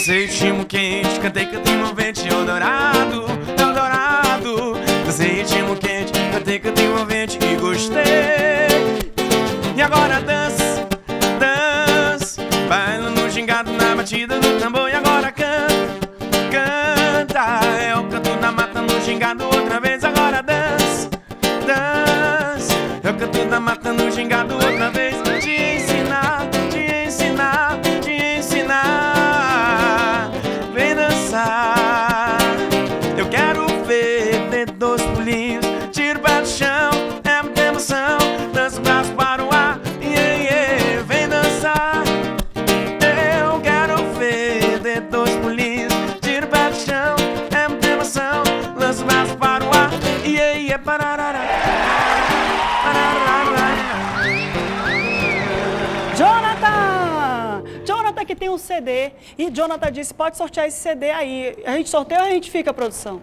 Descei o chimo quente, cantei, cantei envolvente, Eldorado, Eldorado. Descei o chimo quente, cantei, cantei envolvente e gostei. E agora dança, dança, baila no gingado, na batida do tambor. E agora canta, canta, é o canto da mata no gingado outra vez. Agora dança, dança, é o canto da mata no gingado outra vez. CD. E Jonathan disse, pode sortear esse CD aí. A gente sorteia ou a gente fica, produção?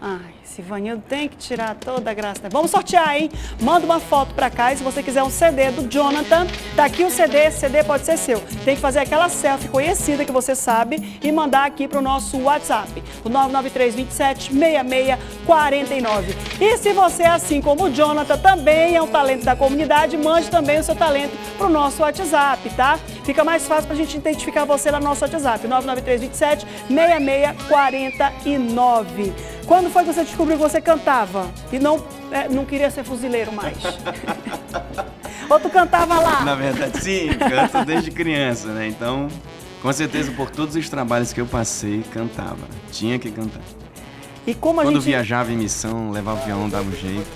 Ai, esse Vanildo tem que tirar toda a graça. né? Vamos sortear, hein? Manda uma foto pra cá e se você quiser um CD do Jonathan, tá aqui o CD, esse CD pode ser seu. Tem que fazer aquela selfie conhecida que você sabe e mandar aqui pro nosso WhatsApp, o 993 27 66 49. E se você, assim como o Jonathan, também é um talento da comunidade, mande também o seu talento pro nosso WhatsApp, tá? Fica mais fácil pra gente identificar você lá no nosso WhatsApp, 993 27 66 49. Quando foi que você descobriu que você cantava e não, é, não queria ser fuzileiro mais? Ou tu cantava lá? Na verdade, sim, canto desde criança, né? Então, com certeza, por todos os trabalhos que eu passei, cantava. Tinha que cantar. E como a Quando gente viajava em missão, levava o violão, dava um jeito.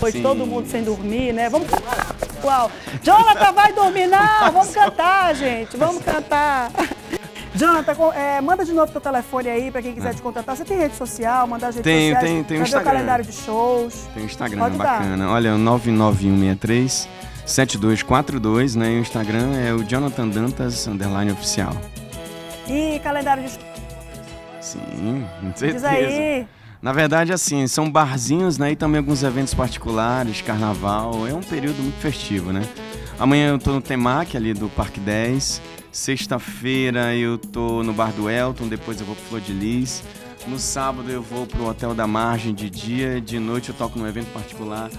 foi Sim. todo mundo sem dormir, né? Vamos cantar. Uau. Jonathan, vai dormir? Não, vamos cantar, gente. Vamos cantar. Jonathan, co- é, manda de novo teu telefone aí pra quem quiser te contratar. Você tem rede social, mandar as redes Tenho, sociais? tenho, ver o Instagram. calendário de shows. Tem o Instagram, Pode dar. bacana. Olha, 99163 7242, né? E o Instagram é o Jonathan Dantas, underline oficial. E calendário de shows. Sim, com Diz certeza. aí. Na verdade, assim, são barzinhos, né? E também alguns eventos particulares, carnaval. É um período muito festivo, né? Amanhã eu tô no Temac, ali do Parque 10. Sexta-feira eu tô no Bar do Elton, depois eu vou pro Flor de Lis. No sábado eu vou pro Hotel da Margem de dia, de noite eu toco num evento particular.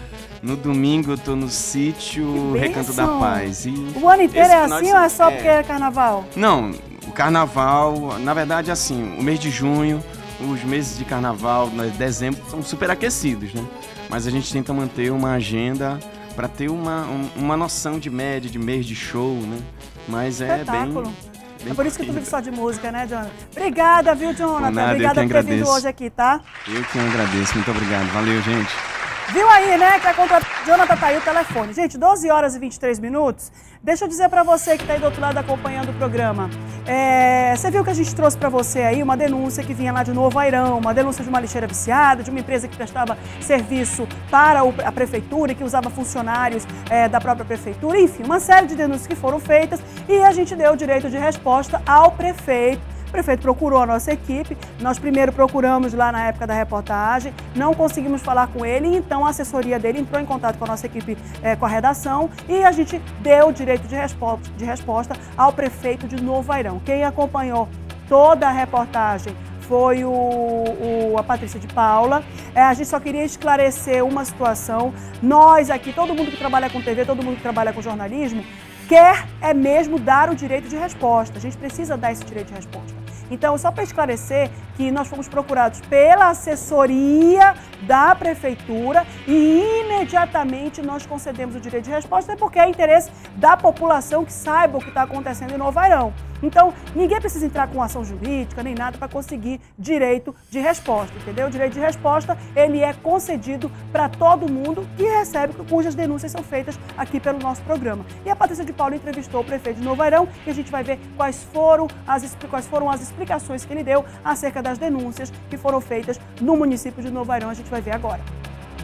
No domingo eu tô no sítio Recanto da! Paz. E O ano inteiro é final de assim ou é só porque é carnaval? não, o carnaval, na verdade, assim, o mês de junho, os meses de carnaval, né, dezembro, são super aquecidos, né? Mas a gente tenta manter uma agenda para ter uma, um- uma noção de média, de mês de show, né? Mas é bem. Bem É por isso que tu vive só de música, né, Jonathan? Obrigada, viu, Jonathan? nada, eu Obrigada que por ter vindo hoje aqui, tá? Eu que agradeço, muito obrigado. Valeu, gente. Viu aí, né? Que a contra... Jonathan tá aí o telefone. Gente, 12 horas e 23 minutos. Deixa eu dizer pra você que tá aí do outro lado acompanhando o programa. É, Você viu que a gente trouxe pra você aí uma denúncia que vinha lá de Novo Airão, uma denúncia de uma lixeira viciada, de uma empresa que prestava serviço para a prefeitura e que usava funcionários é, da própria prefeitura. Enfim, uma série de denúncias que foram feitas e a gente deu o direito de resposta ao prefeito. O prefeito procurou a nossa equipe, nós primeiro procuramos lá na época da reportagem, não conseguimos falar com ele, então a assessoria dele entrou em contato com a nossa equipe, eh, com a redação, e a gente deu o direito de, respo- de resposta ao prefeito de Novo Airão. Quem acompanhou toda a reportagem foi o, o- a Patrícia de Paula. É, a gente só queria esclarecer uma situação. Nós aqui, todo mundo que trabalha com TV, todo mundo que trabalha com jornalismo, quer é mesmo dar o direito de resposta. A gente precisa dar esse direito de resposta. Então, só para esclarecer, que nós fomos procurados pela assessoria da prefeitura e imediatamente nós concedemos o direito de resposta, porque é interesse da população que saiba o que está acontecendo em Novo Airão. Então, ninguém precisa entrar com ação jurídica nem nada para conseguir direito de resposta, entendeu? O direito de resposta, ele é concedido para todo mundo que recebe, cujas denúncias são feitas aqui pelo nosso programa. E a Patrícia de Paulo entrevistou o prefeito de Novo Airão e a gente vai ver quais foram as, quais foram as explicações que ele deu acerca das denúncias que foram feitas no município de Novo Airão. A gente vai ver agora.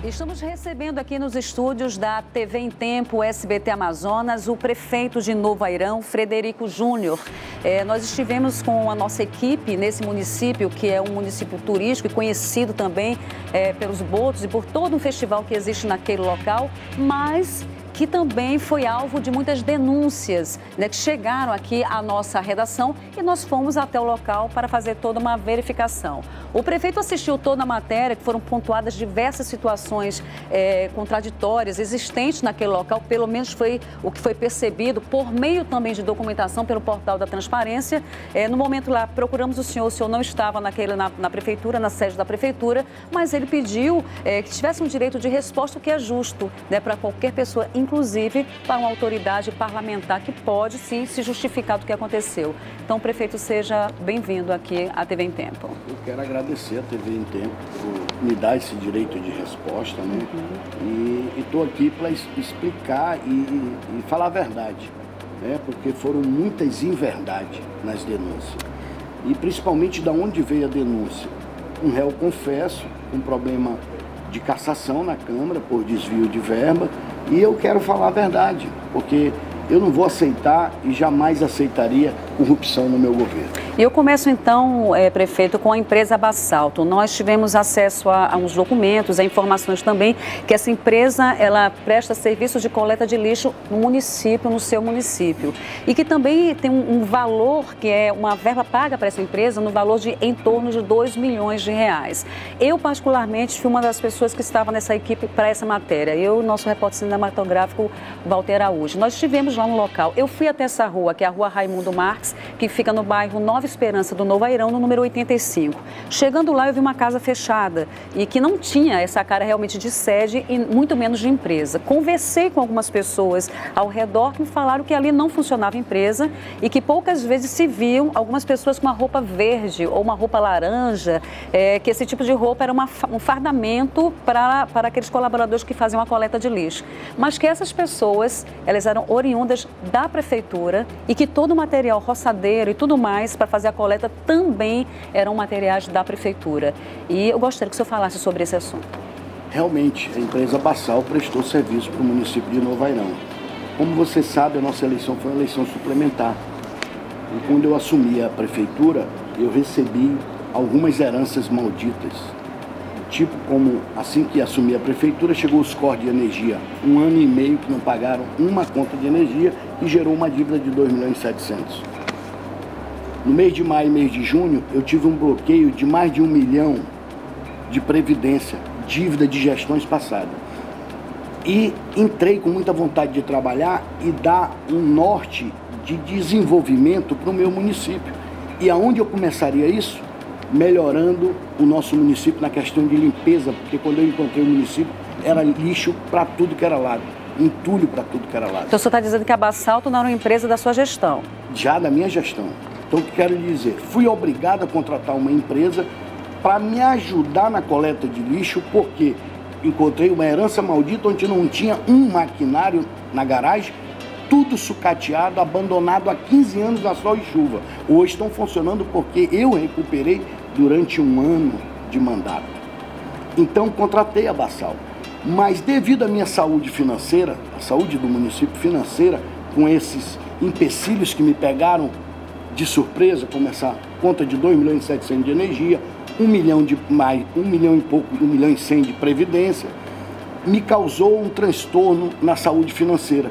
Estamos recebendo aqui nos estúdios da TV em Tempo SBT Amazonas o prefeito de Novo Airão, Frederico Júnior. É, nós estivemos com a nossa equipe nesse município, que é um município turístico e conhecido também é, pelos botos e por todo um festival que existe naquele local, mas que também foi alvo de muitas denúncias né, que chegaram aqui à nossa redação e nós fomos até o local para fazer toda uma verificação. O prefeito assistiu toda a matéria, que foram pontuadas diversas situações é, contraditórias existentes naquele local, pelo menos foi o que foi percebido por meio também de documentação pelo portal da transparência. É, no momento lá, procuramos o senhor, o senhor não estava naquele, na, na prefeitura, na sede da prefeitura, mas ele pediu é, que tivesse um direito de resposta, o que é justo né, para qualquer pessoa inclusive para uma autoridade parlamentar que pode sim se justificar do que aconteceu. Então, prefeito, seja bem-vindo aqui à TV em Tempo. Eu quero agradecer a TV em Tempo por me dar esse direito de resposta, né? Uhum. E estou aqui para explicar e, e, falar a verdade, né? Porque foram muitas inverdades nas denúncias. E principalmente da onde veio a denúncia. Um réu confesso, um problema de cassação na Câmara por desvio de verba e eu quero falar a verdade, porque eu não vou aceitar e jamais aceitaria corrupção no meu governo. Eu começo então, é, prefeito, com a empresa Bassalto. Nós tivemos acesso a, a, uns documentos, a informações também que essa empresa ela presta serviços de coleta de lixo no município, no seu município, e que também tem um, um valor que é uma verba paga para essa empresa no valor de em torno de 2 milhões de reais. Eu particularmente fui uma das pessoas que estava nessa equipe para essa matéria. Eu, nosso repórter cinematográfico Walter Araújo. Nós estivemos lá no local. Eu fui até essa rua, que é a Rua Raimundo Marques que fica no bairro Nova Esperança do Novo Airão, no número 85. Chegando lá, eu vi uma casa fechada e que não tinha essa cara realmente de sede e muito menos de empresa. Conversei com algumas pessoas ao redor que me falaram que ali não funcionava empresa e que poucas vezes se viam algumas pessoas com uma roupa verde ou uma roupa laranja, é, que esse tipo de roupa era uma, um fardamento para, para aqueles colaboradores que faziam a coleta de lixo. Mas que essas pessoas, elas eram oriundas da prefeitura e que todo o material roçadeiro e tudo mais para fazer a coleta também eram materiais da prefeitura. E eu gostaria que o senhor falasse sobre esse assunto. Realmente, a empresa Bassal prestou serviço para o município de Novo Airão. Como você sabe, a nossa eleição foi uma eleição suplementar. E quando eu assumi a prefeitura, eu recebi algumas heranças malditas. Tipo como assim que assumi a prefeitura, chegou os cortes de energia, um ano e meio que não pagaram uma conta de energia e gerou uma dívida de 2 milhões e 700. No mês de maio e mês de junho, eu tive um bloqueio de mais de um milhão de previdência, dívida de gestões passadas. E entrei com muita vontade de trabalhar e dar um norte de desenvolvimento para o meu município. E aonde eu começaria isso? Melhorando o nosso município na questão de limpeza, porque quando eu encontrei o município, era lixo para tudo que era lado, entulho para tudo que era lado. Então o senhor está dizendo que a Bassalto não era uma empresa da sua gestão? Já da minha gestão. Então, o que quero dizer? Fui obrigado a contratar uma empresa para me ajudar na coleta de lixo, porque encontrei uma herança maldita onde não tinha um maquinário na garagem, tudo sucateado, abandonado há 15 anos a sol e chuva. Hoje estão funcionando porque eu recuperei durante um ano de mandato. Então contratei a Bassal. Mas devido à minha saúde financeira, a saúde do município financeira, com esses empecilhos que me pegaram de surpresa, como essa conta de 2 milhões e 700 de energia, 1 milhão de mais, 1 milhão e pouco, 1 milhão e 100 de previdência, me causou um transtorno na saúde financeira.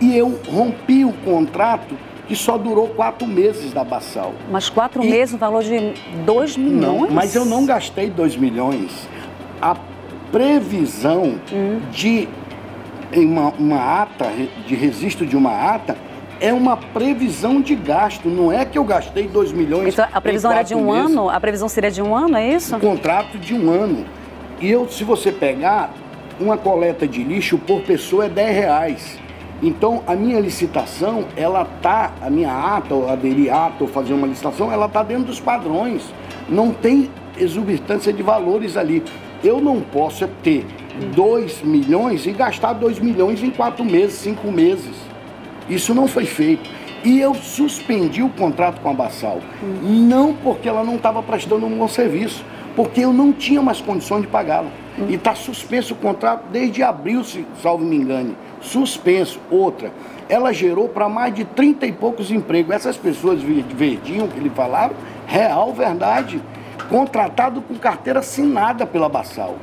E eu rompi o contrato que só durou quatro meses da Bassal. Mas quatro e... meses, no valor de 2 milhões? Não, mas eu não gastei 2 milhões. A previsão hum. de uma, uma ata, de registro de uma ata, é uma previsão de gasto, não é que eu gastei 2 milhões. Então a previsão era de um meses. ano? A previsão seria de um ano, é isso? Um contrato de um ano. E eu, se você pegar uma coleta de lixo por pessoa é 10 reais. Então a minha licitação, ela tá, a minha ata, ou aderir ata, ou fazer uma licitação, ela tá dentro dos padrões. Não tem exorbitância de valores ali. Eu não posso ter 2 milhões e gastar 2 milhões em 4 meses, 5 meses. Isso não foi feito. E eu suspendi o contrato com a Bassal. Não porque ela não estava prestando um bom serviço, porque eu não tinha mais condições de pagá-la. E está suspenso o contrato desde abril, se salvo me engane. Suspenso. Outra, ela gerou para mais de 30 e poucos empregos. Essas pessoas verdinho que ele falaram, real, verdade. Contratado com carteira assinada pela Bassal.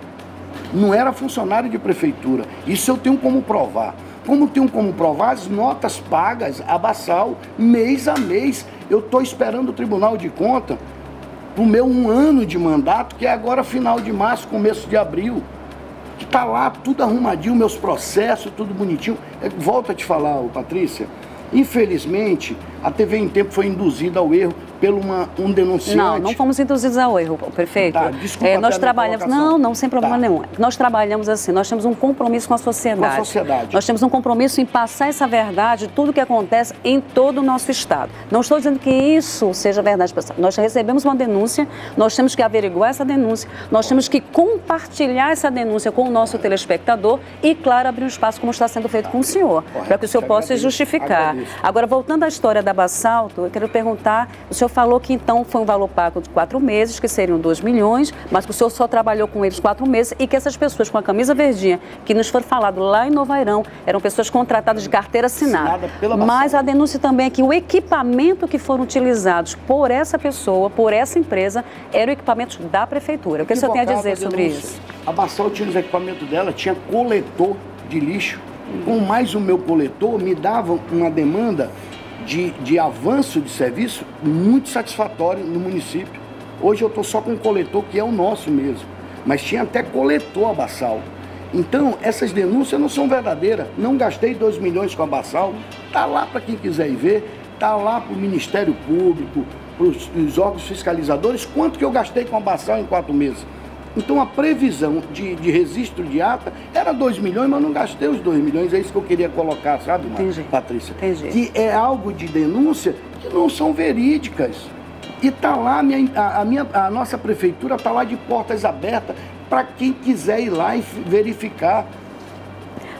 Não era funcionário de prefeitura. Isso eu tenho como provar. Como tenho como provar as notas pagas a Bassal, mês a mês. Eu estou esperando o Tribunal de Conta para o meu um ano de mandato, que é agora final de março, começo de abril. Que está lá tudo arrumadinho, meus processos, tudo bonitinho. É, volto a te falar, Patrícia, infelizmente a TV em Tempo foi induzida ao erro pelo uma, um denunciante. Não, não fomos induzidos ao erro, perfeito. Tá, desculpa é, nós trabalhamos, não, não, sem problema tá. nenhum. Nós trabalhamos assim, nós temos um compromisso com a sociedade. Com a sociedade. Nós temos um compromisso em passar essa verdade, tudo que acontece em todo o nosso estado. Não estou dizendo que isso seja verdade. Nós recebemos uma denúncia, nós temos que averiguar essa denúncia, nós temos que compartilhar essa denúncia com o nosso telespectador e, claro, abrir um espaço como está sendo feito com o senhor, para que o senhor possa justificar. Agradeço. Agora, voltando à história da Basalto, eu quero perguntar, o senhor falou que então foi um valor pago de quatro meses, que seriam 2 milhões, mas que o senhor só trabalhou com eles quatro meses e que essas pessoas com a camisa verdinha, que nos foi falado lá em Novairão, eram pessoas contratadas de carteira assinada. Mas a denúncia também é que o equipamento que foram utilizados por essa pessoa, por essa empresa, era o equipamento da prefeitura. O que o senhor tem a dizer sobre isso? A Bassal tinha os equipamentos dela, tinha coletor de lixo. Com mais o meu coletor, me dava uma demanda de, de avanço de serviço muito satisfatório no município. Hoje eu estou só com um coletor que é o nosso mesmo, mas tinha até coletor a Bassal. Então, essas denúncias não são verdadeiras. Não gastei 2 milhões com a Bassal. Está lá para quem quiser ir ver, está lá para o Ministério Público, para os órgãos fiscalizadores, quanto que eu gastei com a Bassal em quatro meses. Então a previsão de, de registro de ata era 2 milhões, mas não gastei os 2 milhões. É isso que eu queria colocar, sabe, Entendi. Patrícia? Entendi. Que é algo de denúncia que não são verídicas. E está lá, a, minha, a, minha, a nossa prefeitura está lá de portas abertas para quem quiser ir lá e verificar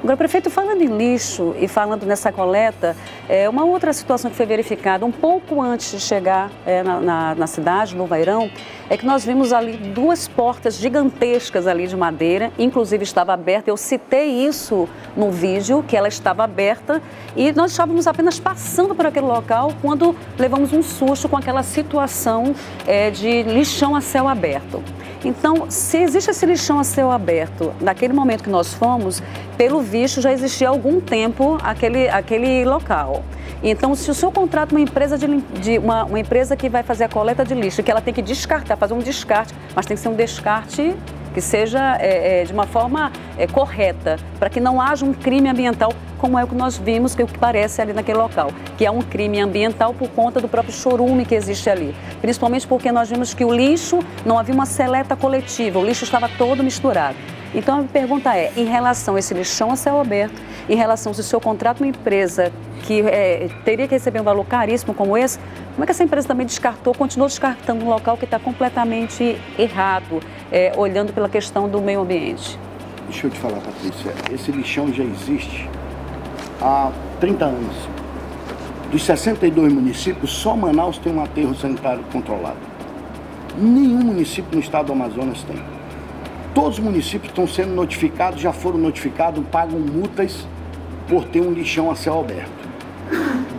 Agora, prefeito, falando em lixo e falando nessa coleta, é, uma outra situação que foi verificada um pouco antes de chegar é, na, na, na, cidade, no Vairão, é que nós vimos ali duas portas gigantescas ali de madeira, inclusive estava aberta. Eu citei isso no vídeo, que ela estava aberta, e nós estávamos apenas passando por aquele local quando levamos um susto com aquela situação é, de lixão a céu aberto. Então, se existe esse lixão a céu aberto, naquele momento que nós fomos, pelo visto já existia há algum tempo aquele, aquele local. Então, se o senhor contrata uma empresa de, de uma, uma, empresa que vai fazer a coleta de lixo, que ela tem que descartar, fazer um descarte, mas tem que ser um descarte que seja é, é, de uma forma é, correta, para que não haja um crime ambiental, como é o que nós vimos, que é o que parece ali naquele local, que é um crime ambiental por conta do próprio chorume que existe ali. Principalmente porque nós vimos que o lixo, não havia uma seleta coletiva, o lixo estava todo misturado. Então a minha pergunta é, em relação a esse lixão a céu aberto, em relação se o senhor contrata uma empresa que é, teria que receber um valor caríssimo como esse, como é que essa empresa também descartou, continuou descartando um local que está completamente errado, é, olhando pela questão do meio ambiente? Deixa eu te falar, Patrícia, esse lixão já existe há 30 anos. Dos 62 municípios, só Manaus tem um aterro sanitário controlado. Nenhum município no estado do Amazonas tem. Todos os municípios estão sendo notificados, já foram notificados, pagam multas por ter um lixão a céu aberto.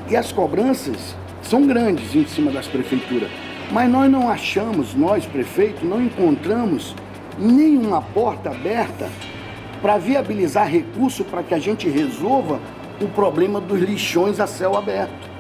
E as cobranças são grandes em cima das prefeituras. Mas nós não achamos, nós prefeitos, não encontramos nenhuma porta aberta para viabilizar recurso para que a gente resolva o problema dos lixões a céu aberto.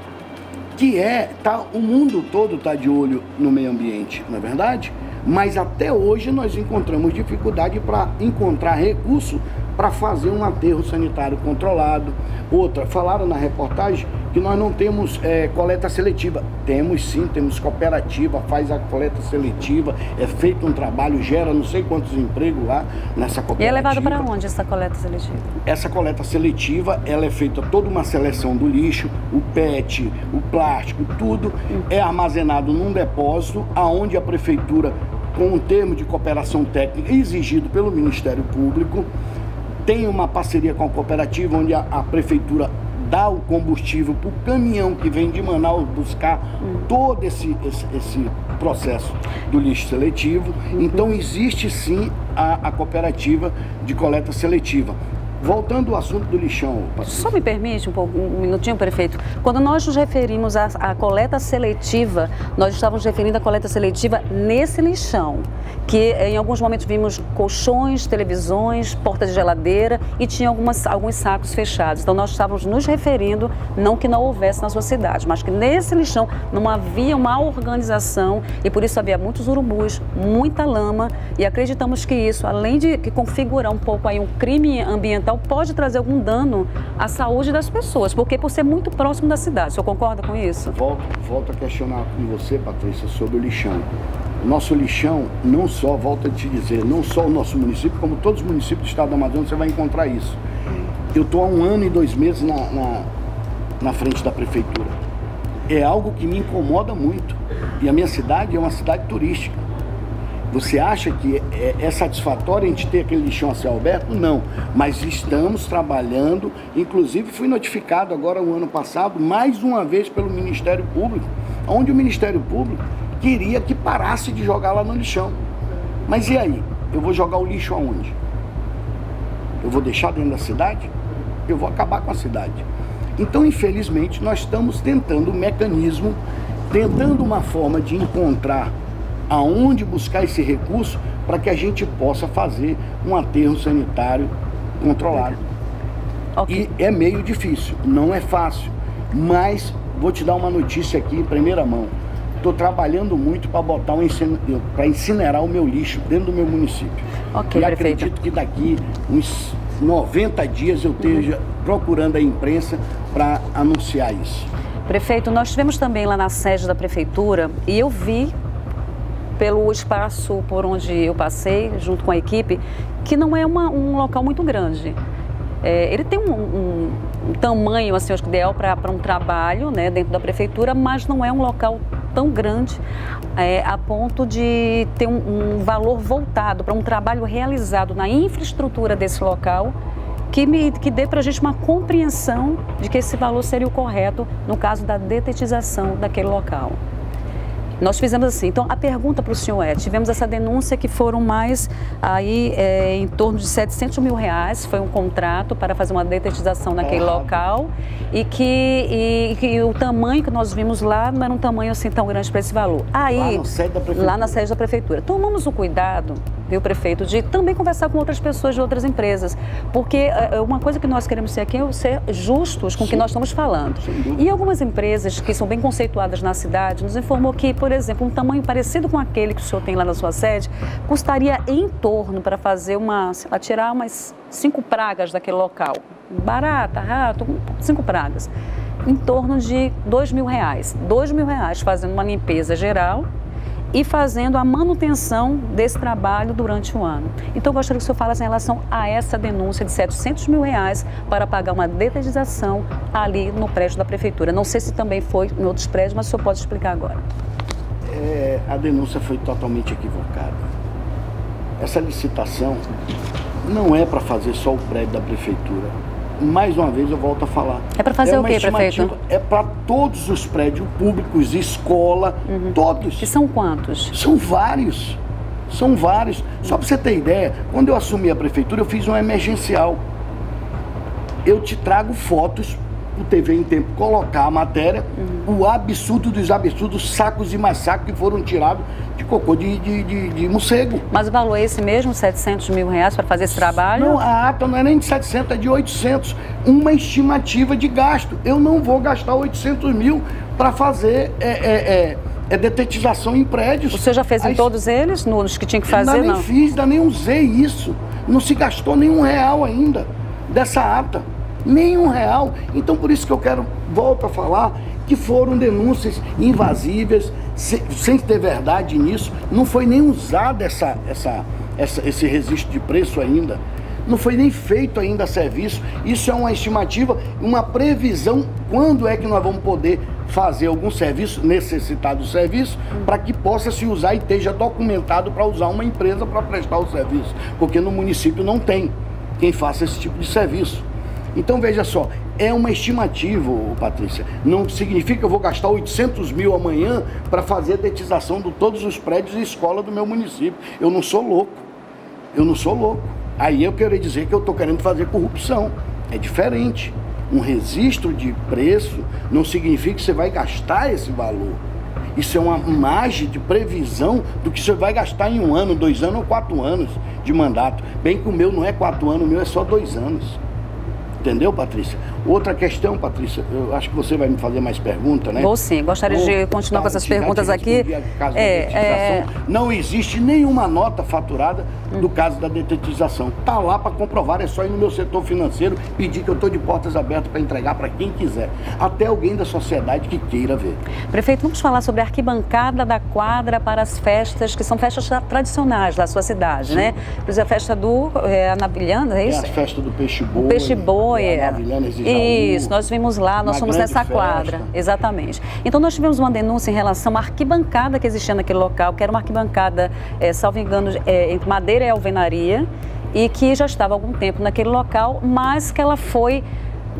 Que é, tá, o mundo todo está de olho no meio ambiente, não é verdade? Mas até hoje nós encontramos dificuldade para encontrar recurso para fazer um aterro sanitário controlado. Outra, falaram na reportagem que nós não temos é, coleta seletiva. Temos sim, temos cooperativa, faz a coleta seletiva, é feito um trabalho, gera não sei quantos empregos lá nessa cooperativa. E é levado para onde essa coleta seletiva? Essa coleta seletiva, ela é feita toda uma seleção do lixo, o PET, o plástico, tudo é armazenado num depósito aonde a prefeitura, com um termo de cooperação técnica exigido pelo Ministério Público, tem uma parceria com a cooperativa onde a, a prefeitura dá o combustível para o caminhão que vem de Manaus buscar todo esse, esse, esse processo do lixo seletivo. Então existe sim a, a cooperativa de coleta seletiva. Voltando ao assunto do lixão, Patrícia. Só me permite um, pouco, um minutinho, prefeito. Quando nós nos referimos à, à coleta seletiva, nós estávamos referindo à coleta seletiva nesse lixão, que em alguns momentos vimos colchões, televisões, portas de geladeira e tinha algumas, alguns sacos fechados. Então nós estávamos nos referindo, não que não houvesse na sua cidade, mas que nesse lixão não havia uma organização e por isso havia muitos urubus, muita lama e acreditamos que isso, além de que configurar um pouco aí um crime ambiental, pode trazer algum dano à saúde das pessoas, porque por ser muito próximo da cidade. O senhor concorda com isso? Volto, volto a questionar com você, Patrícia, sobre o lixão. O nosso lixão, não só, volto a te dizer, não só o nosso município, como todos os municípios do estado do Amazonas, você vai encontrar isso. Eu estou há um ano e dois meses na, na, na frente da prefeitura. É algo que me incomoda muito. E a minha cidade é uma cidade turística. Você acha que é, é satisfatório a gente ter aquele lixão a céu aberto? Não. Mas estamos trabalhando, inclusive fui notificado agora no ano passado, mais uma vez pelo Ministério Público, onde o Ministério Público queria que parasse de jogar lá no lixão. Mas e aí? Eu vou jogar o lixo aonde? Eu vou deixar dentro da cidade? Eu vou acabar com a cidade. Então, infelizmente, nós estamos tentando um mecanismo, tentando uma forma de encontrar aonde buscar esse recurso para que a gente possa fazer um aterro sanitário controlado. Ok. E é meio difícil, não é fácil, mas vou te dar uma notícia aqui em primeira mão. Estou trabalhando muito para botar um para incinerar o meu lixo dentro do meu município. Ok, e prefeito. acredito que daqui uns 90 dias eu esteja procurando a imprensa para anunciar isso. Prefeito, nós estivemos também lá na sede da prefeitura e eu vi pelo espaço por onde eu passei, junto com a equipe, que não é uma- um local muito grande. É, ele tem um, um- um tamanho, assim, acho que ideal para um trabalho né, dentro da prefeitura, mas não é um local tão grande é, a ponto de ter um, um valor voltado para um trabalho realizado na infraestrutura desse local que, me, que dê para a gente uma compreensão de que esse valor seria o correto no caso da detetização daquele local. Nós fizemos assim. Então, a pergunta para o senhor é: tivemos essa denúncia que foram mais aí é, em torno de 700 mil reais. Foi um contrato para fazer uma detetização naquele local e que, e, que o tamanho que nós vimos lá não era um tamanho assim tão grande para esse valor. Aí, Lá na sede da prefeitura. lá na sede da prefeitura. Tomamos o cuidado, viu, prefeito, de também conversar com outras pessoas de outras empresas, porque é, uma coisa que nós queremos ser aqui é ser justos com o que nós estamos falando. E algumas empresas que são bem conceituadas na cidade nos informou que, por exemplo, um tamanho parecido com aquele que o senhor tem lá na sua sede custaria em torno para fazer uma, sei lá, tirar umas cinco pragas daquele local. Barata, rato, cinco pragas. Em torno de dois mil reais. Dois mil reais fazendo uma limpeza geral e fazendo a manutenção desse trabalho durante o ano. Então, eu gostaria que o senhor falasse em relação a essa denúncia de 700 mil reais para pagar uma detetização ali no prédio da prefeitura. Não sei se também foi em outros prédios, mas o senhor pode explicar agora. É, a denúncia foi totalmente equivocada. Essa licitação não é para fazer só o prédio da prefeitura. Mais uma vez eu volto a falar. É pra fazer o uma quê, prefeito? É para todos os prédios públicos, escola, todos. Que são quantos? São vários. São vários. Só para você ter ideia, quando eu assumi a prefeitura, eu fiz um emergencial. Eu te trago fotos, o TV em Tempo colocar a matéria, o absurdo dos absurdos, sacos e mais sacos que foram tirados de cocô de, de, de, de morcego. Mas o valor é esse mesmo, 700 mil reais para fazer esse trabalho? Não, a ata não é nem de 700, é de 800. Uma estimativa de gasto. Eu não vou gastar 800 mil para fazer é, é, é, é detetização em prédios. O senhor já fez em Aí- todos eles, nos que tinha que Ainda fazer, nem não? fiz, ainda nem usei isso. Não se gastou nenhum real ainda dessa ata. Nenhum real. Então por isso que eu quero, volto a falar, que foram denúncias invasíveis, sem ter verdade nisso. Não foi nem usado essa, essa, essa, esse registro de preço ainda. Não foi nem feito ainda serviço. Isso é uma estimativa, uma previsão. Quando é que nós vamos poder fazer algum serviço, necessitar do serviço, para que possa se usar e esteja documentado para usar uma empresa para prestar o serviço. Porque no município não tem quem faça esse tipo de serviço. Então veja só, é uma estimativa, Patrícia. Não significa que eu vou gastar 800 mil amanhã para fazer a detização de todos os prédios e escola do meu município. Eu não sou louco. Eu não sou louco. Aí eu quero dizer que eu estou querendo fazer corrupção. É diferente. Um registro de preço não significa que você vai gastar esse valor. Isso é uma margem de previsão do que você vai gastar em um ano, dois anos ou quatro anos de mandato. Bem que o meu não é quatro anos, o meu é só dois anos. Entendeu, Patrícia? Outra questão, Patrícia, eu acho que você vai me fazer mais perguntas, né? Vou sim, gostaria de continuar com essas perguntas aqui. É, é... Não existe nenhuma nota faturada hum. do caso da detetização. Está lá para comprovar, é só ir no meu setor financeiro pedir que eu estou de portas abertas para entregar para quem quiser. Até alguém da sociedade que queira ver. Prefeito, vamos falar sobre a arquibancada da quadra para as festas, que são festas tradicionais da sua cidade, sim. né? Por exemplo, a festa do é, Anabilhana, é isso? É a festa do peixe boi. Boi é. Isso, nós vimos lá, nós fomos nessa festa. quadra. Exatamente. Então nós tivemos uma denúncia em relação à arquibancada que existia naquele local, que era uma arquibancada, é, salvo engano, é, entre madeira e alvenaria, e que já estava há algum tempo naquele local, mas que ela foi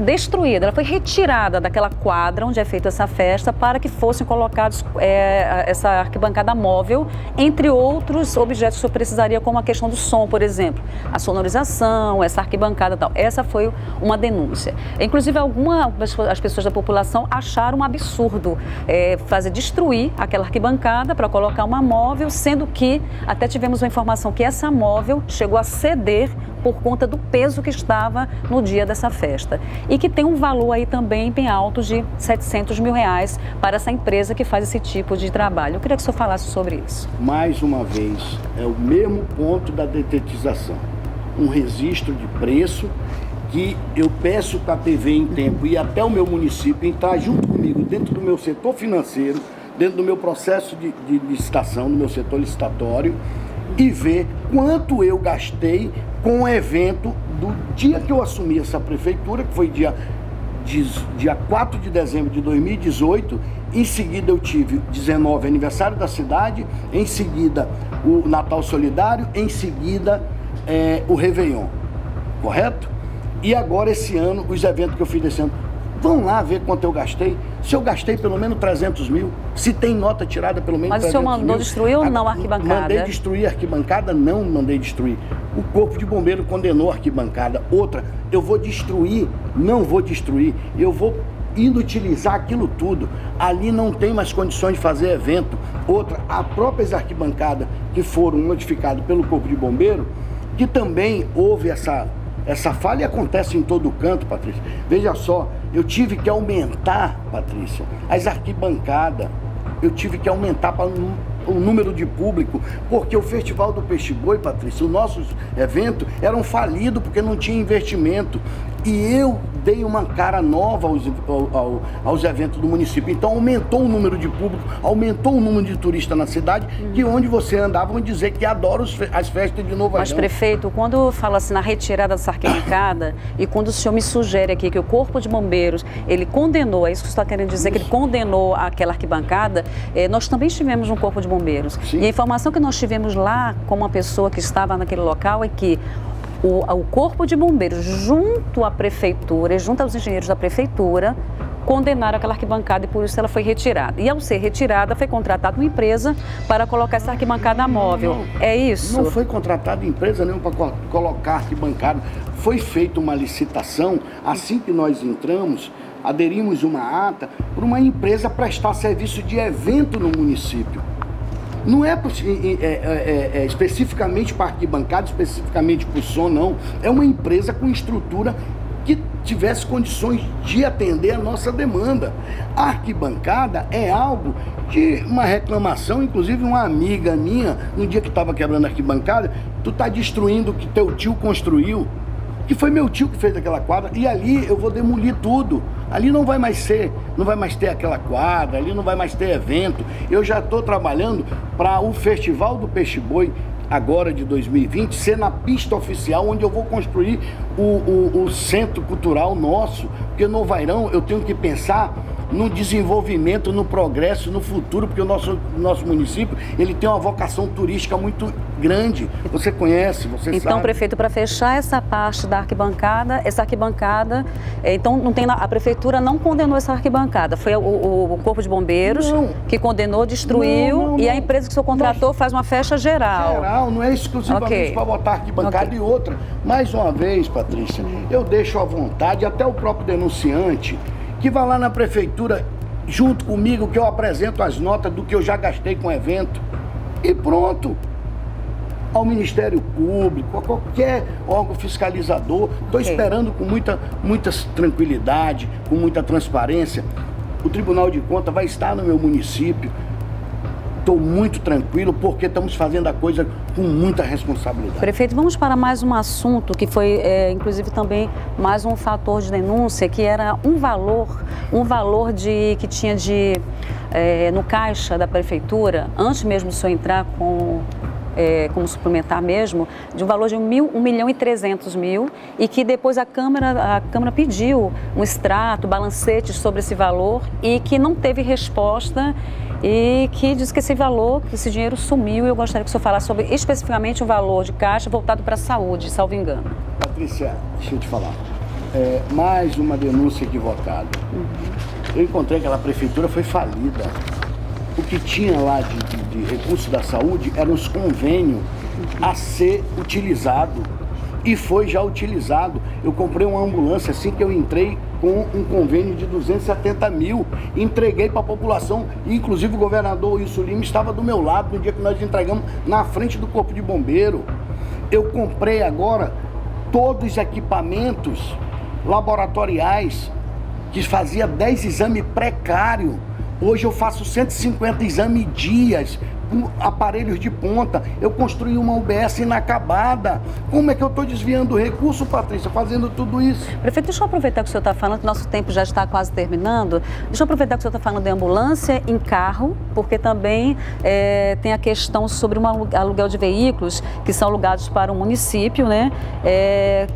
destruída, ela foi retirada daquela quadra onde é feita essa festa para que fossem colocados é, essa arquibancada móvel, entre outros objetos que eu precisaria, como a questão do som, por exemplo, a sonorização, essa arquibancada e tal. Essa foi uma denúncia. Inclusive, algumas as pessoas da população acharam um absurdo é, fazer destruir aquela arquibancada para colocar uma móvel, sendo que até tivemos uma informação que essa móvel chegou a ceder por conta do peso que estava no dia dessa festa. E que tem um valor aí também bem alto de 700 mil reais para essa empresa que faz esse tipo de trabalho. Eu queria que o senhor falasse sobre isso. Mais uma vez, é o mesmo ponto da detetização. Um registro de preço que eu peço para a TV em tempo e até o meu município entrar junto comigo dentro do meu setor financeiro, dentro do meu processo de, de licitação, do meu setor licitatório, e ver quanto eu gastei com o evento do dia que eu assumi essa prefeitura, que foi dia, dia 4 de dezembro de 2018. Em seguida eu tive 19 aniversário da cidade, em seguida o Natal Solidário, em seguida é, o Réveillon. Correto? E agora esse ano, os eventos que eu fiz desse ano. Vão lá ver quanto eu gastei. Se eu gastei pelo menos 300 mil, se tem nota tirada pelo menos Mas 300 mil. Mas o senhor mandou mil, destruir ou não a arquibancada? Mandei destruir a arquibancada? Não mandei destruir. O Corpo de Bombeiro condenou a arquibancada. Outra, eu vou destruir? Não vou destruir. Eu vou inutilizar aquilo tudo. Ali não tem mais condições de fazer evento. Outra, a próprias arquibancadas que foram notificadas pelo Corpo de Bombeiro, que também houve essa essa falha acontece em todo canto, Patrícia. Veja só, eu tive que aumentar, Patrícia, as arquibancadas. Eu tive que aumentar para o número de público, porque o Festival do Peixe Boi, Patrícia, os nossos eventos eram falidos porque não tinha investimento. E eu dei uma cara nova aos, ao, aos eventos do município. Então aumentou o número de público, aumentou o número de turistas na cidade, uhum. que onde você andava vão dizer que adora as festas de Nova Mas, prefeito, quando fala assim na retirada dessa arquibancada e quando o senhor me sugere aqui que o Corpo de Bombeiros, ele condenou, é isso que você está querendo dizer, isso. que ele condenou aquela arquibancada, eh, nós também estivemos no Corpo de Bombeiros. Sim. E a informação que nós tivemos lá com uma pessoa que estava naquele local é que o, o Corpo de Bombeiros, junto à Prefeitura, junto aos engenheiros da Prefeitura, condenaram aquela arquibancada e por isso ela foi retirada. E ao ser retirada, foi contratada uma empresa para colocar essa arquibancada móvel. Não, é isso? Não foi contratada empresa nenhuma para colocar arquibancada. Foi feita uma licitação, assim que nós entramos, aderimos uma ata para uma empresa prestar serviço de evento no município. Não é, é, é, é, é especificamente para arquibancada, especificamente para o som, não. É uma empresa com estrutura que tivesse condições de atender a nossa demanda. A arquibancada é algo de uma reclamação, inclusive uma amiga minha, no dia que estava quebrando a arquibancada, tu está destruindo o que teu tio construiu que foi meu tio que fez aquela quadra, e ali eu vou demolir tudo. Ali não vai mais ser, não vai mais ter aquela quadra, ali não vai mais ter evento. Eu já estou trabalhando para o Festival do Peixe Boi, agora de 2020, ser na pista oficial onde eu vou construir o, o, o centro cultural nosso. Porque no Vairão eu tenho que pensar no desenvolvimento, no progresso, no futuro, porque o nosso, nosso município ele tem uma vocação turística muito grande. Você conhece, você então, sabe. prefeito, para fechar essa parte da arquibancada, essa arquibancada, é, então não tem a prefeitura não condenou essa arquibancada, foi o, o, o corpo de bombeiros não. que condenou, destruiu não, não, e a empresa que o senhor contratou Nós... faz uma festa geral. Geral, não é exclusivamente okay. para botar arquibancada okay. e outra. Mais uma vez, Patrícia, eu deixo à vontade até o próprio denunciante que vá lá na prefeitura junto comigo, que eu apresento as notas do que eu já gastei com o evento. E pronto. Ao Ministério Público, a qualquer órgão fiscalizador. Estou okay. esperando com muita, muita tranquilidade, com muita transparência. O Tribunal de Contas vai estar no meu município estou muito tranquilo porque estamos fazendo a coisa com muita responsabilidade. Prefeito, vamos para mais um assunto que foi, é, inclusive, também mais um fator de denúncia, que era um valor, um valor de que tinha de é, no caixa da prefeitura, antes mesmo do senhor entrar com é, como suplementar mesmo, de um valor de 1, mil, 1 milhão e 300 mil e que depois a Câmara, a Câmara pediu um extrato, balancete sobre esse valor e que não teve resposta e que diz que esse valor, que esse dinheiro sumiu e eu gostaria que o senhor falasse sobre especificamente o valor de caixa voltado para a saúde, salvo engano. Patrícia, deixa eu te falar. É, mais uma denúncia equivocada. Uhum. Eu encontrei que aquela prefeitura foi falida. O que tinha lá de, de, de recursos da saúde eram os convênios uhum. a ser utilizado e foi já utilizado. Eu comprei uma ambulância assim que eu entrei com um convênio de 270 mil, entreguei para a população, inclusive o governador Wilson Lima estava do meu lado no dia que nós entregamos na frente do Corpo de Bombeiro. Eu comprei agora todos os equipamentos laboratoriais que fazia 10 exames precário. Hoje eu faço 150 exames dias aparelhos de ponta. Eu construí uma UBS inacabada. Como é que eu estou desviando recurso, Patrícia, fazendo tudo isso? Prefeito, deixa eu aproveitar que o senhor está falando, que nosso tempo já está quase terminando. Deixa eu aproveitar que o senhor está falando de ambulância em carro, porque também é, tem a questão sobre um aluguel de veículos que são alugados para o município, né? É,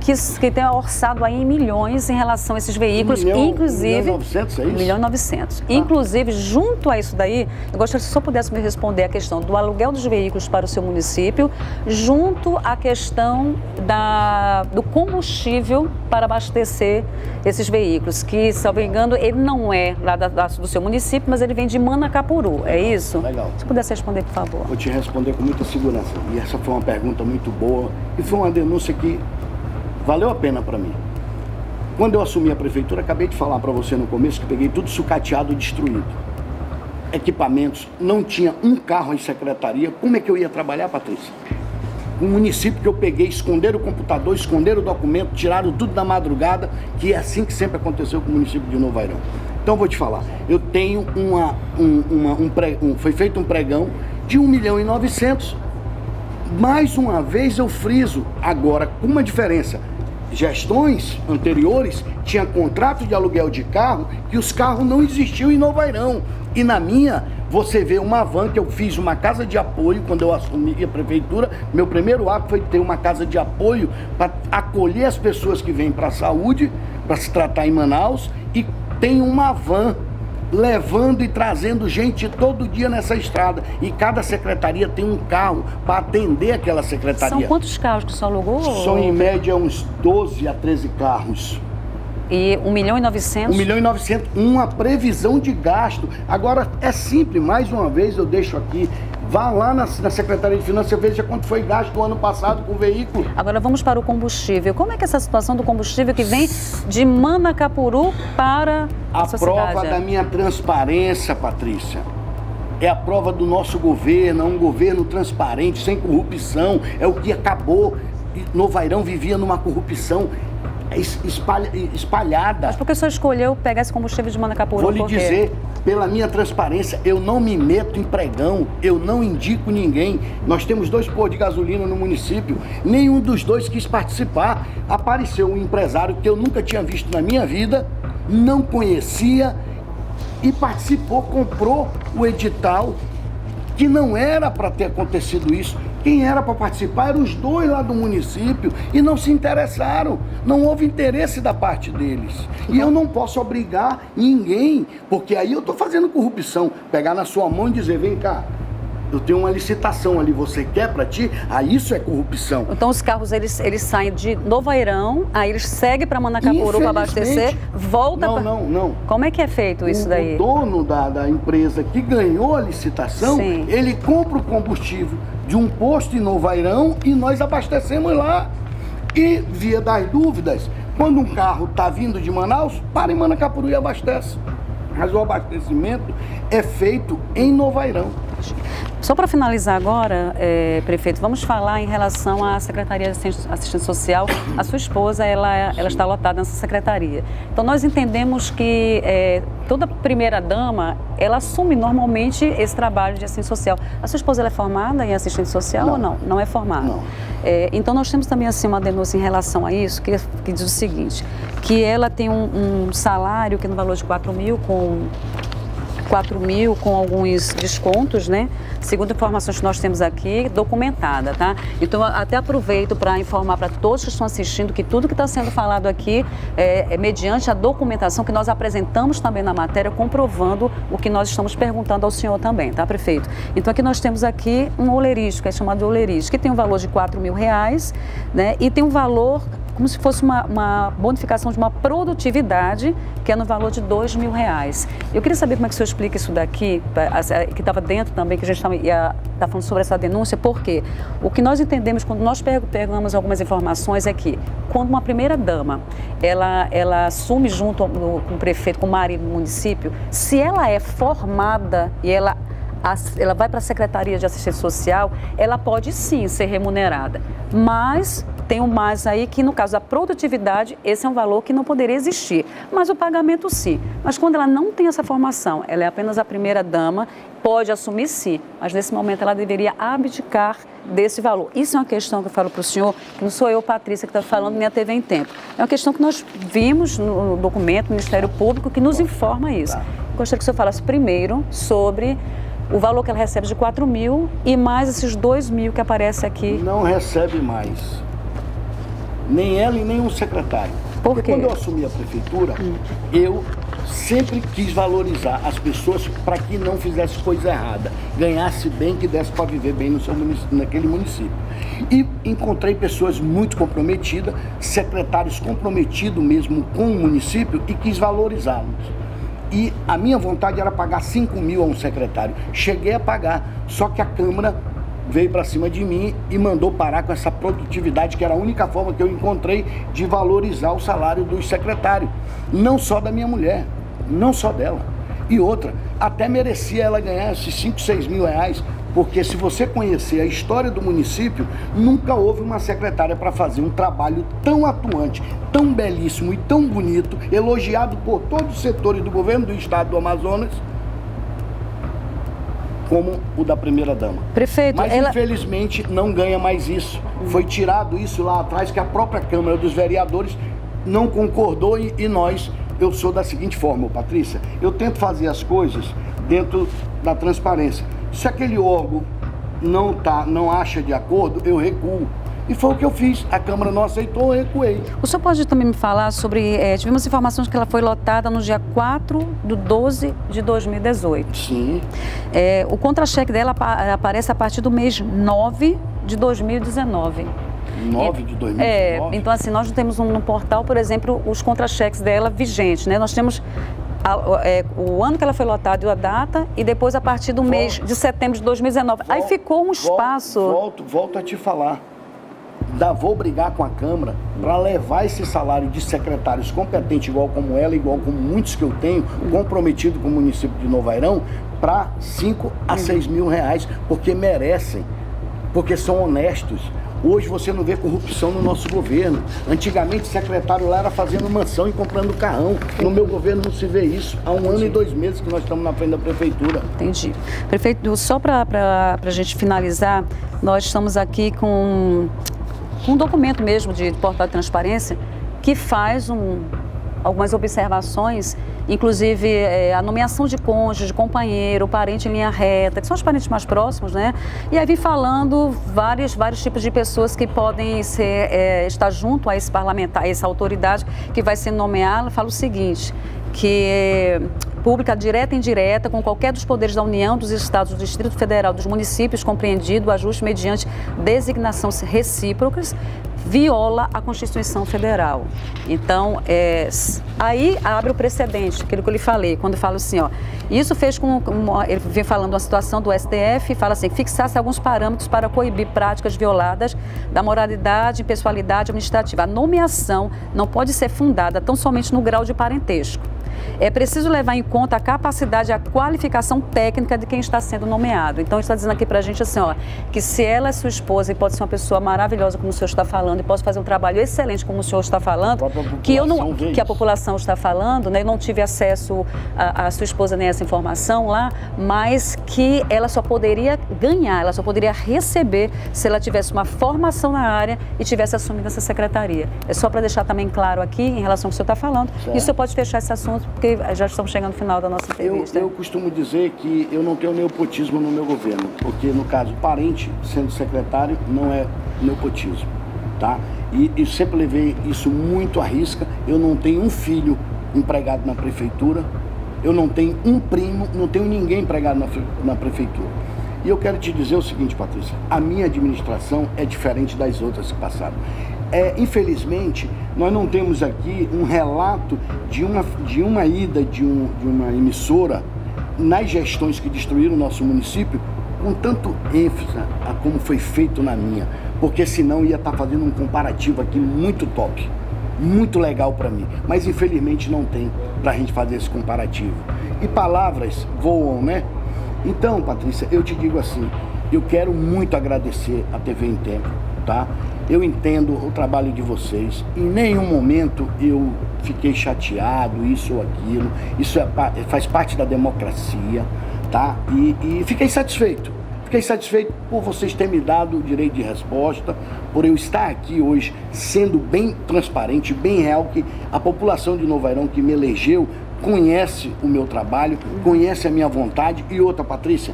que, que tem orçado aí em milhões em relação a esses veículos, milhão, inclusive... Milhão e novecentos, é isso? Milhão e novecentos. Ah. Inclusive, junto a isso daí, eu gostaria se só pudesse me responder a questão do aluguel dos veículos para o seu município, junto à questão da, do combustível para abastecer esses veículos, que, se me engano, ele não é lá da, da, do seu município, mas ele vem de Manacapuru, é isso? Legal. Se pudesse responder, por favor. Vou te responder com muita segurança. E essa foi uma pergunta muito boa e foi uma denúncia que valeu a pena para mim. Quando eu assumi a prefeitura, acabei de falar para você no começo que peguei tudo sucateado e destruído. Equipamentos, não tinha um carro em secretaria. Como é que eu ia trabalhar, Patrícia? Um município que eu peguei, esconderam o computador, esconderam o documento, tiraram tudo na madrugada, que é assim que sempre aconteceu com o município de Novo Airão. Então vou te falar, eu tenho uma, um, uma, um, pre, um foi feito um pregão de 1 milhão e 900 mais uma vez eu friso, agora com uma diferença. Gestões anteriores tinha contrato de aluguel de carro que os carros não existiam em Novairão. E na minha, você vê uma van que eu fiz uma casa de apoio quando eu assumi a prefeitura. Meu primeiro ato foi ter uma casa de apoio para acolher as pessoas que vêm para a saúde, para se tratar em Manaus. E tem uma van levando e trazendo gente todo dia nessa estrada. E cada secretaria tem um carro para atender aquela secretaria. São quantos carros que o senhor alugou? São em média uns 12 a 13 carros. E 1 milhão e 900? 1 milhão e 900, uma previsão de gasto. Agora, é simples, mais uma vez eu deixo aqui Vá lá na, na Secretaria de Finanças e veja quanto foi gasto no ano passado com o veículo. Agora vamos para o combustível. Como é que é essa situação do combustível que vem de Manacapuru para a, a prova cidade? da minha transparência, Patrícia. É a prova do nosso governo, é um governo transparente, sem corrupção. É o que acabou. Novairão vivia numa corrupção espalha, espalhada. Mas por que o senhor escolheu pegar esse combustível de Manacapuru? Vou lhe dizer, pela minha transparência, eu não me meto em pregão, eu não indico ninguém. Nós temos dois postos de gasolina no município, nenhum dos dois quis participar. Apareceu um empresário que eu nunca tinha visto na minha vida, não conhecia e participou, comprou o edital, que não era para ter acontecido isso. Quem era para participar eram os dois lá do município e não se interessaram. Não houve interesse da parte deles. E eu não posso obrigar ninguém, porque aí eu estou fazendo corrupção. Pegar na sua mão e dizer: vem cá, eu tenho uma licitação ali, você quer para ti? Aí isso é corrupção. Então os carros eles, eles saem de Novo Airão, aí eles seguem para Manacapuru para abastecer, volta Não, pra... não, não. Como é que é feito isso o, daí? O dono da, da empresa que ganhou a licitação, Sim. ele compra o combustível de um posto em Novo Airão e nós abastecemos lá. E, via das dúvidas, quando um carro está vindo de Manaus, para em Manacapuru e abastece. Mas o abastecimento é feito em Novo Airão. Só para finalizar agora, é, prefeito, vamos falar em relação à Secretaria de Assistência Social. A sua esposa, ela, ela está lotada nessa secretaria. Então, nós entendemos que é, toda primeira-dama, ela assume normalmente esse trabalho de assistência social. A sua esposa ela é formada em assistência social Não. ou não? Não é formada. Não. É, então, nós temos também assim, uma denúncia em relação a isso, que, que diz o seguinte, que ela tem um, um salário que é no valor de 4 mil com 4 mil com alguns descontos, né? Segundo informações que nós temos aqui, documentada, tá? Então, até aproveito para informar para todos que estão assistindo que tudo que está sendo falado aqui é, é mediante a documentação que nós apresentamos também na matéria, comprovando o que nós estamos perguntando ao senhor também, tá, prefeito? Então, aqui nós temos aqui um olerístico, é chamado de que tem um valor de 4 mil reais, né? E tem um valor como se fosse uma, uma bonificação de uma produtividade que é no valor de dois mil reais. Eu queria saber como é que o senhor explica isso daqui, que estava dentro também, que a gente está tá falando sobre essa denúncia, porque o que nós entendemos quando nós pegamos algumas informações é que quando uma primeira dama ela, ela assume junto com o prefeito, com o marido do município, se ela é formada e ela ela vai para a Secretaria de Assistência Social, ela pode sim ser remunerada. Mas tem um mais aí que, no caso da produtividade, esse é um valor que não poderia existir. Mas o pagamento sim. Mas quando ela não tem essa formação, ela é apenas a primeira dama, pode assumir sim, mas nesse momento ela deveria abdicar desse valor. Isso é uma questão que eu falo para o senhor, que não sou eu, Patrícia, que está falando, nem a TV em tempo. É uma questão que nós vimos no documento do Ministério Público que nos informa isso. Gostaria que o senhor falasse primeiro sobre o valor que ela recebe de 4 mil e mais esses 2 mil que aparece aqui. Não recebe mais. Nem ela e nem o secretário. Por Porque quê? quando eu assumi a prefeitura, eu sempre quis valorizar as pessoas para que não fizesse coisa errada, ganhasse bem, que desse para viver bem no seu município, naquele município. E encontrei pessoas muito comprometidas, secretários comprometidos mesmo com o município e quis valorizá-los. E a minha vontade era pagar 5 mil a um secretário. Cheguei a pagar, só que a Câmara veio para cima de mim e mandou parar com essa produtividade, que era a única forma que eu encontrei de valorizar o salário dos secretários. Não só da minha mulher, não só dela. E outra, até merecia ela ganhar esses 5, 6 mil reais, porque se você conhecer a história do município, nunca houve uma secretária para fazer um trabalho tão atuante, tão belíssimo e tão bonito, elogiado por todos os setores do governo do estado do Amazonas, como o da primeira dama. Prefeito, Mas ela... infelizmente não ganha mais isso. Foi tirado isso lá atrás que a própria Câmara dos Vereadores não concordou e, e nós, eu sou da seguinte forma, Patrícia, eu tento fazer as coisas dentro da transparência. Se aquele órgão não tá, não acha de acordo, eu recuo. E foi o que eu fiz. A Câmara não aceitou, eu recuei. O senhor pode também me falar sobre. eh, tivemos informações que ela foi lotada no dia 4 de 12 de 2018. Sim. Eh, o contra-cheque dela apa- aparece a partir do mês 9 de 2019. 9 de 2019. É, então assim, nós não temos um- no portal, por exemplo, os contra-cheques dela vigentes, né? Nós temos a- o- é, o ano que ela foi lotada e a data, e depois a partir do Vol- mês de setembro de 2019. Aí Vol- ficou um espaço. Volto, volto a te falar. Da, vou brigar com a Câmara para levar esse salário de secretários competentes, igual como ela, igual como muitos que eu tenho, comprometido com o município de Novo Airão, para 5 a 6 mil reais, porque merecem, porque são honestos. Hoje você não vê corrupção no nosso governo. Antigamente, o secretário lá era fazendo mansão e comprando carrão. No meu governo não se vê isso. Há um ano e dois meses que nós estamos na frente da prefeitura. Entendi. Prefeito, só para a gente finalizar, nós estamos aqui com um documento mesmo de portal de transparência que faz um, algumas observações, inclusive é, a nomeação de cônjuge, companheiro, parente em linha reta, que são os parentes mais próximos, né? E aí vem falando vários, vários tipos de pessoas que podem ser, é, estar junto a esse parlamentar, a essa autoridade que vai ser nomeada. Fala o seguinte, que pública direta e indireta com qualquer dos poderes da União, dos Estados, do Distrito Federal, dos municípios, compreendido o ajuste mediante designação recíprocas, viola a Constituição Federal. Então, é, aí abre o precedente, aquilo que eu lhe falei, quando eu falo assim, ó, isso fez com, ele vem falando uma situação do STF, fala assim, fixasse alguns parâmetros para coibir práticas violadas da moralidade e pessoalidade administrativa. A nomeação não pode ser fundada tão somente no grau de parentesco é preciso levar em conta a capacidade e a qualificação técnica de quem está sendo nomeado. Então, está dizendo aqui para a gente assim, ó, que se ela é sua esposa e pode ser uma pessoa maravilhosa, como o senhor está falando, e pode fazer um trabalho excelente, como o senhor está falando, que, eu não, que a população está falando, né, eu não tive acesso à sua esposa nem essa informação lá, mas que ela só poderia ganhar, ela só poderia receber se ela tivesse uma formação na área e tivesse assumido essa secretaria. É só para deixar também claro aqui, em relação ao que o senhor está falando, certo. e o senhor pode fechar esse assunto porque já estamos chegando no final da nossa entrevista. Eu, eu costumo dizer que eu não tenho nepotismo no meu governo, porque no caso, parente sendo secretário não é nepotismo, tá? E, e sempre levei isso muito à risca. Eu não tenho um filho empregado na prefeitura, eu não tenho um primo, não tenho ninguém empregado na, na prefeitura. E eu quero te dizer o seguinte, Patrícia: a minha administração é diferente das outras que passaram. É, infelizmente, nós não temos aqui um relato de uma, de uma ida de, um, de uma emissora nas gestões que destruíram o nosso município com tanto ênfase a como foi feito na minha, porque senão ia estar tá fazendo um comparativo aqui muito top, muito legal para mim. Mas infelizmente não tem para a gente fazer esse comparativo. E palavras voam, né? Então, Patrícia, eu te digo assim, eu quero muito agradecer a TV em Tempo, tá? Eu entendo o trabalho de vocês. Em nenhum momento eu fiquei chateado, isso ou aquilo. Isso é, faz parte da democracia, tá? E, e fiquei satisfeito. Fiquei satisfeito por vocês terem me dado o direito de resposta, por eu estar aqui hoje sendo bem transparente, bem real, que a população de Novo Airão que me elegeu conhece o meu trabalho, conhece a minha vontade. E outra, Patrícia,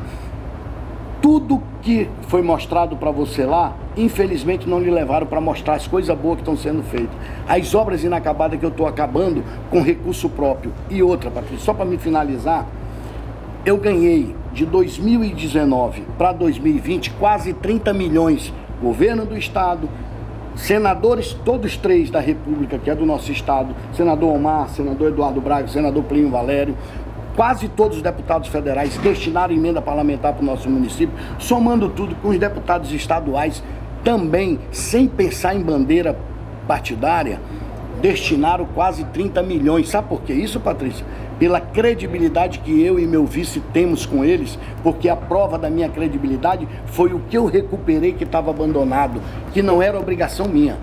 tudo que foi mostrado para você lá, infelizmente não lhe levaram para mostrar as coisas boas que estão sendo feitas. As obras inacabadas que eu estou acabando com recurso próprio. E outra, Patrícia, só para me finalizar, eu ganhei de 2019 para 2020 quase 30 milhões. Governo do Estado, senadores, todos três da República, que é do nosso Estado, senador Omar, senador Eduardo Braga, senador Plínio Valério, quase todos os deputados federais destinaram emenda parlamentar para o nosso município, somando tudo com os deputados estaduais também, sem pensar em bandeira partidária, destinaram quase 30 milhões. Sabe por que isso, Patrícia? Pela credibilidade que eu e meu vice temos com eles, porque a prova da minha credibilidade foi o que eu recuperei que estava abandonado, que não era obrigação minha.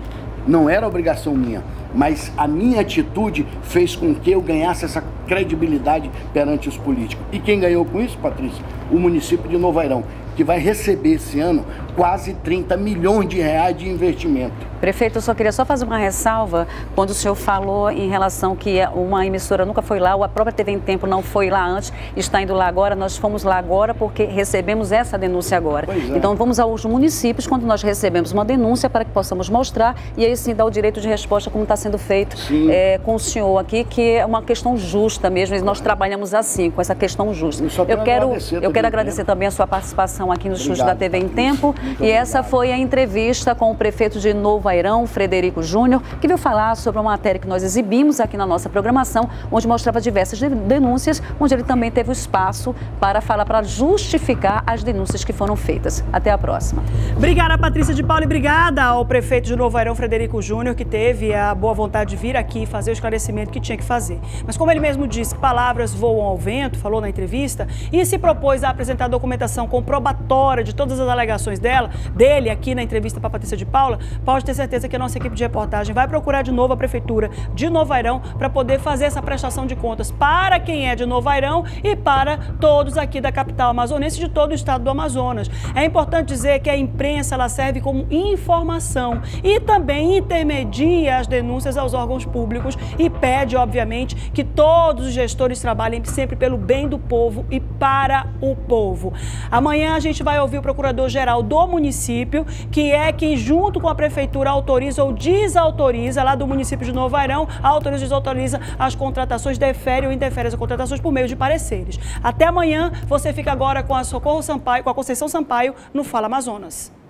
Não era obrigação minha mas a minha atitude fez com que eu ganhasse essa credibilidade perante os políticos. E quem ganhou com isso, Patrícia? O município de Novo Airão, que vai receber esse ano quase 30 milhões de reais de investimento. Prefeito, eu só queria só fazer uma ressalva quando o senhor falou em relação que uma emissora nunca foi lá, ou a própria TV em Tempo não foi lá antes, está indo lá agora, nós fomos lá agora porque recebemos essa denúncia agora. É. Então vamos aos municípios quando nós recebemos uma denúncia para que possamos mostrar e aí sim dar o direito de resposta como está sendo feito é, com o senhor aqui, que é uma questão justa mesmo, e nós trabalhamos assim, com essa questão justa. Eu quero, eu quero agradecer também a sua participação aqui no estúdio da TV em Tempo e essa foi a entrevista com o prefeito de Novo Airão, Frederico Júnior, que veio falar sobre uma matéria que nós exibimos aqui na nossa programação, onde mostrava diversas denúncias, onde ele também teve o espaço para falar, para justificar as denúncias que foram feitas. Até a próxima. Obrigada, Patrícia de Paula, e obrigada ao prefeito de Novo Airão, Frederico Júnior, que teve a boa vontade de vir aqui e fazer o esclarecimento que tinha que fazer. Mas como ele mesmo disse, palavras voam ao vento, falou na entrevista, e se propôs a apresentar documentação comprobatória de todas as alegações dela, dele aqui na entrevista para a Patrícia de Paula, pode ter certeza que a nossa equipe de reportagem vai procurar de novo a Prefeitura de Novairão para poder fazer essa prestação de contas para quem é de Novairão e para todos aqui da capital amazonense de todo o estado do Amazonas. É importante dizer que a imprensa ela serve como informação e também intermedia as denúncias aos órgãos públicos e pede, obviamente, que todos os gestores trabalhem sempre pelo bem do povo e para o povo. Amanhã a gente vai ouvir o procurador-geral município, que é quem, junto com a prefeitura, autoriza ou desautoriza, lá do município de Novo Airão, autoriza ou desautoriza as contratações, defere ou interfere as contratações por meio de pareceres. Até amanhã, você fica agora com a Socorro Sampaio, com a Conceição Sampaio, no Fala Amazonas.